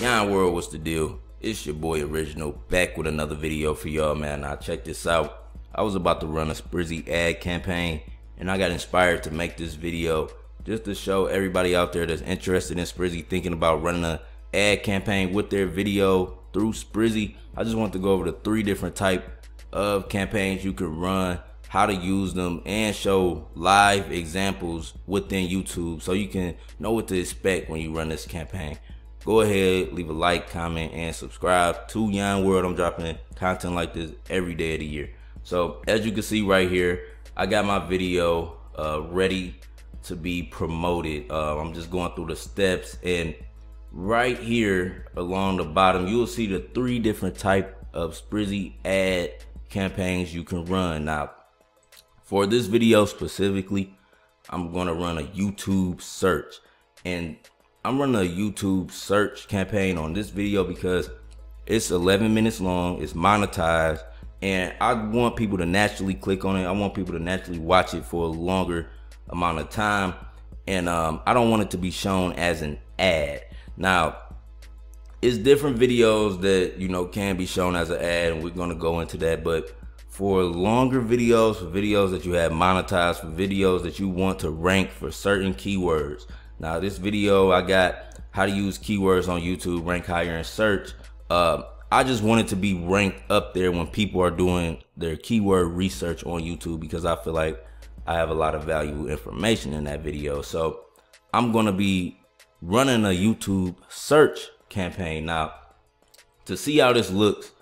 Yon World, what's the deal? It's your boy Original back with another video for y'all, man. Now check this out. I was about to run a Sprizzy ad campaign and I got inspired to make this video just to show everybody out there that's interested in Sprizzy thinking about running a ad campaign with their video through Sprizzy. I just want to go over the three different type of campaigns you can run, how to use them, and show live examples within YouTube so you can know what to expect when you run this campaign. Go ahead, leave a like, comment, and subscribe to Yon World. I'm dropping content like this every day of the year. So as you can see right here, I got my video uh, ready to be promoted. Uh, I'm just going through the steps and right here along the bottom, you will see the three different type of Sprizzy ad campaigns you can run. Now, for this video specifically, I'm gonna run a YouTube search and I'm running a YouTube search campaign on this video because it's 11 minutes long, it's monetized, and I want people to naturally click on it. I want people to naturally watch it for a longer amount of time. And um, I don't want it to be shown as an ad. Now, it's different videos that, you know, can be shown as an ad, and we're gonna go into that. But for longer videos, for videos that you have monetized, for videos that you want to rank for certain keywords. Now, this video I got how to use keywords on YouTube, rank higher in search. Uh, I just wanted to be ranked up there when people are doing their keyword research on YouTube because I feel like I have a lot of valuable information in that video. So I'm to be running a YouTube search campaign now to see how this looks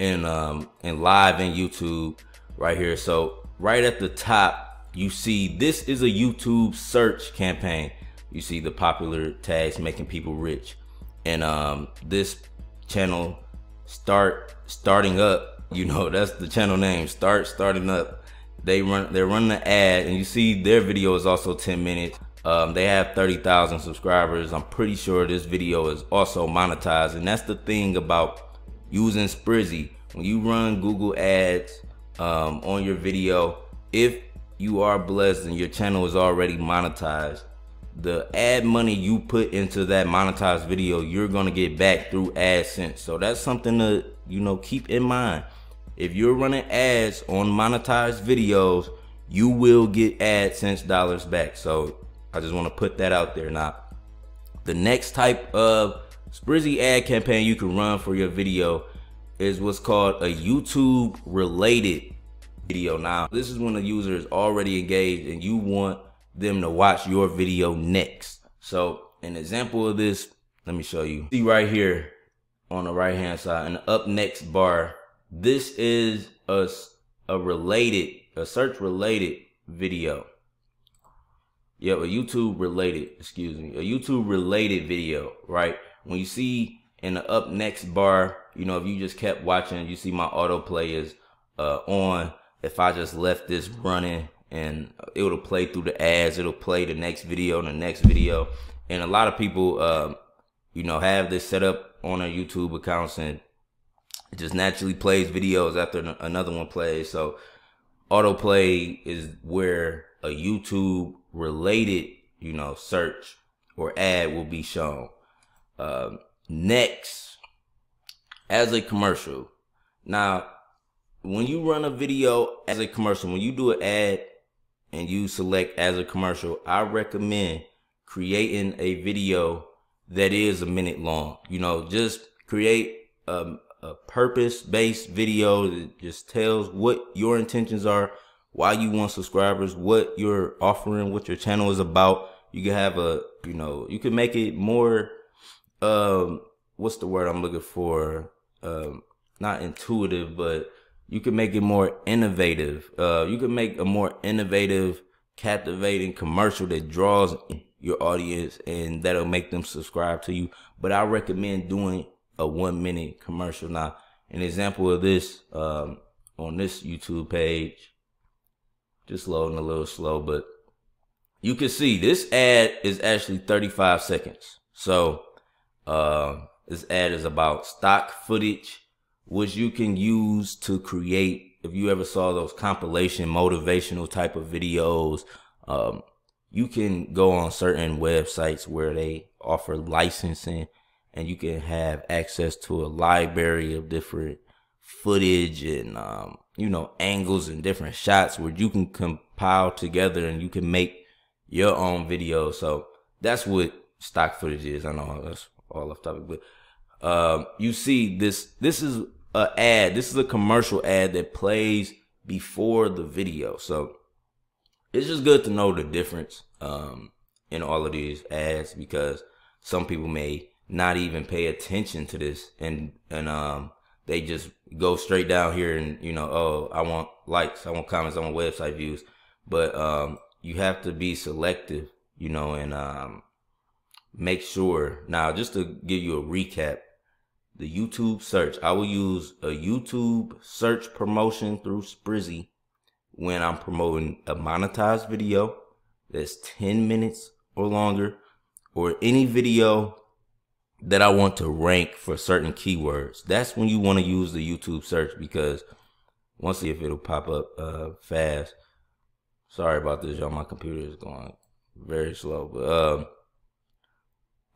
in um in live in YouTube right here. So right at the top, you see this is a YouTube search campaign. You see the popular tags making people rich. And um this channel start starting up you know that's the channel name start starting up. They run they're running an ad and you see their video is also 10 minutes. Um, they have 30,000 subscribers. I'm pretty sure this video is also monetized. And that's the thing about using sprizzy. When you run google ads um, on your video if you are blessed and your channel is already monetized the ad money you put into that monetized video, you're gonna get back through AdSense. So that's something to you know keep in mind. If you're running ads on monetized videos, you will get AdSense dollars back. So I just want to put that out there. Now, the next type of Sprizzy ad campaign you can run for your video is what's called a YouTube related video. Now, this is when the user is already engaged and you want them to watch your video next. So an example of this, let me show you. See right here on the right hand side and up next bar, this is a, a related, a search related video. Yeah, a YouTube related, excuse me, a YouTube related video, right? When you see in the up next bar, you know, if you just kept watching, you see my autoplay is uh, on. If I just left this running and it'll play through the ads. It'll play the next video and the next video. And a lot of people, uh, you know, have this set up on their YouTube accounts and it just naturally plays videos after another one plays. So autoplay is where a YouTube related, you know, search or ad will be shown. Uh, next, as a commercial. Now, when you run a video as a commercial, when you do an ad and you select as a commercial, I recommend creating a video that is a minute long. You know, just create a, a purpose based video that just tells what your intentions are, why you want subscribers, what you're offering, what your channel is about. You can have a, you know, you can make it more, um, what's the word I'm looking for? Um, not intuitive, but you can make it more innovative. Uh, you can make a more innovative, captivating commercial that draws your audience and that'll make them subscribe to you. But I recommend doing a one minute commercial. Now, an example of this um, on this YouTube page, just loading a little slow, but you can see this ad is actually 35 seconds. So uh, this ad is about stock footage which you can use to create if you ever saw those compilation motivational type of videos um, you can go on certain websites where they offer licensing and you can have access to a library of different footage and um, you know angles and different shots where you can compile together and you can make your own video. So that's what stock footage is. I know that's all off topic, but um, you see this. This is a ad. This is a commercial ad that plays before the video. So it's just good to know the difference um, in all of these ads because some people may not even pay attention to this and and um they just go straight down here and you know oh I want likes I want comments I want website views but um you have to be selective you know and um make sure now just to give you a recap the YouTube search I will use a YouTube search promotion through Sprizzy when I'm promoting a monetized video that's 10 minutes or longer or any video that I want to rank for certain keywords. That's when you want to use the YouTube search because once see if it'll pop up uh, fast. Sorry about this, y'all. My computer is going very slow, but um,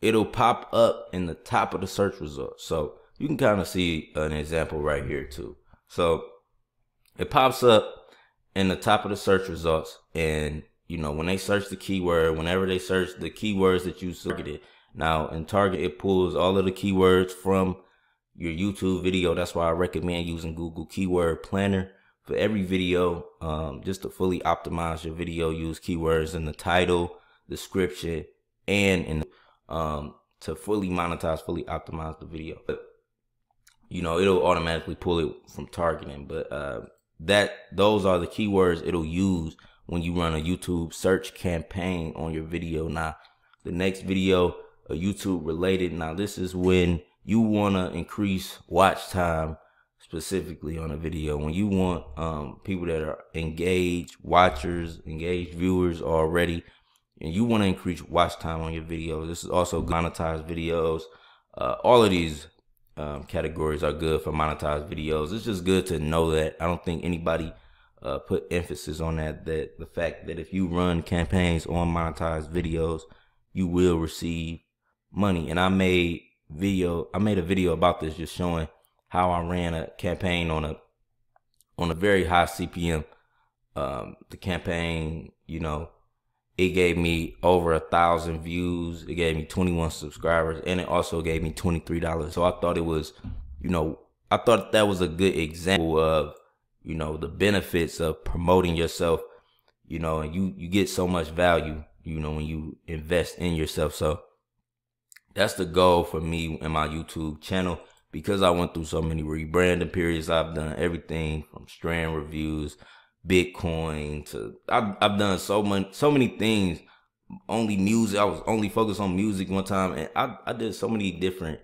it'll pop up in the top of the search results. So you can kind of see an example right here too. So it pops up in the top of the search results, and you know when they search the keyword, whenever they search the keywords that you selected now in Target, it pulls all of the keywords from your YouTube video. That's why I recommend using Google Keyword Planner for every video. Um, just to fully optimize your video, use keywords in the title, description, and in the, um, to fully monetize, fully optimize the video. But you know, it'll automatically pull it from targeting. But uh, that those are the keywords it'll use when you run a YouTube search campaign on your video. Now, the next video a YouTube related. Now, this is when you want to increase watch time specifically on a video. When you want um, people that are engaged watchers, engaged viewers already, and you want to increase watch time on your video. This is also monetized videos. Uh, all of these um, categories are good for monetized videos. It's just good to know that. I don't think anybody uh, put emphasis on that. That the fact that if you run campaigns on monetized videos, you will receive money. And I made video, I made a video about this just showing how I ran a campaign on a, on a very high CPM. Um, the campaign, you know, it gave me over a thousand views. It gave me 21 subscribers and it also gave me $23. So I thought it was, you know, I thought that was a good example of, you know, the benefits of promoting yourself, you know, and you, you get so much value, you know, when you invest in yourself. So that's the goal for me and my YouTube channel because I went through so many rebranding periods. I've done everything from strand reviews, Bitcoin to I've, I've done so many so many things. Only music. I was only focused on music one time, and I I did so many different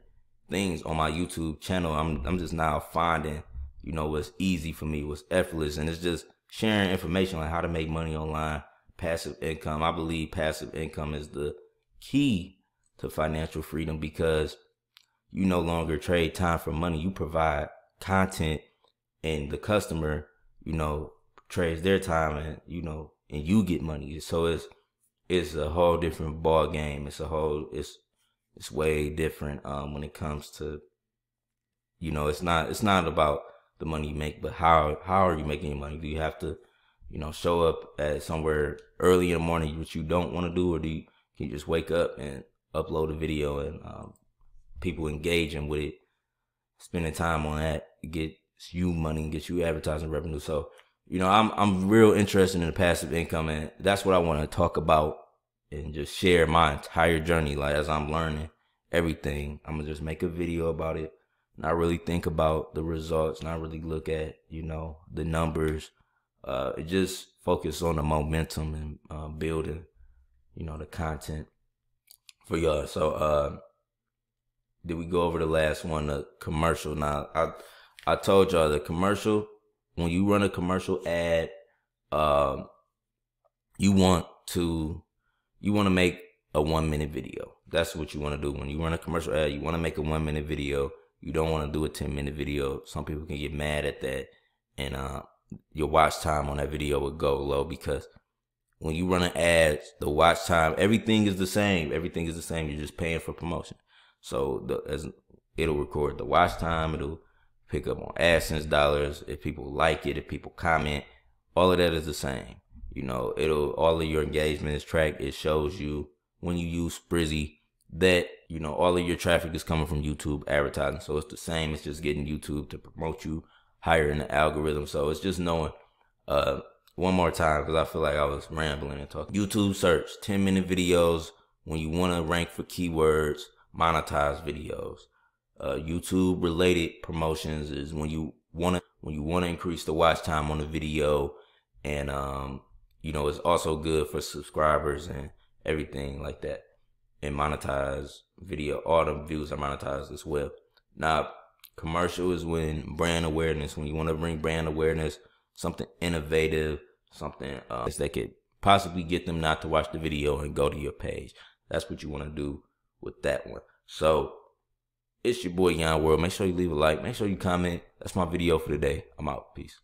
things on my YouTube channel. I'm I'm just now finding you know what's easy for me, what's effortless, and it's just sharing information on how to make money online, passive income. I believe passive income is the key to financial freedom because you no longer trade time for money. You provide content and the customer, you know, trades their time and, you know, and you get money. So it's, it's a whole different ball game. It's a whole, it's, it's way different, um, when it comes to, you know, it's not, it's not about the money you make, but how, how are you making your money? Do you have to, you know, show up at somewhere early in the morning, which you don't want to do, or do you, can you just wake up and upload a video and um, people engaging with it, spending time on that gets you money, gets you advertising revenue. So, you know, I'm I'm real interested in the passive income, and that's what I want to talk about and just share my entire journey. Like as I'm learning everything, I'm gonna just make a video about it. Not really think about the results, not really look at you know the numbers. Uh, just focus on the momentum and uh, building, you know, the content for y'all. So uh did we go over the last one, the commercial? Now I I told y'all the commercial, when you run a commercial ad, um you want to you want to make a one minute video. That's what you want to do. When you run a commercial ad, you want to make a one minute video. You don't want to do a 10 minute video. Some people can get mad at that. And uh, your watch time on that video would go low because when you run an ad, the watch time, everything is the same. Everything is the same. You're just paying for promotion. So the, as it'll record the watch time, it'll pick up on AdSense dollars. If people like it, if people comment, all of that is the same. You know, it'll all of your engagement is tracked. It shows you when you use Sprizzy that you know all of your traffic is coming from YouTube advertising. So it's the same. It's just getting YouTube to promote you higher in the algorithm. So it's just knowing. Uh, one more time because I feel like I was rambling and talking. YouTube search 10 minute videos when you want to rank for keywords, monetize videos. Uh, YouTube related promotions is when you want to when you want to increase the watch time on the video. And um you know it's also good for subscribers and everything like that. And monetize video all the views are monetized as well. Now commercial is when brand awareness when you want to bring brand awareness something innovative something uh, that could possibly get them not to watch the video and go to your page. That's what you want to do with that one. So it's your boy Yon World. Make sure you leave a like. Make sure you comment. That's my video for today. I'm out. Peace.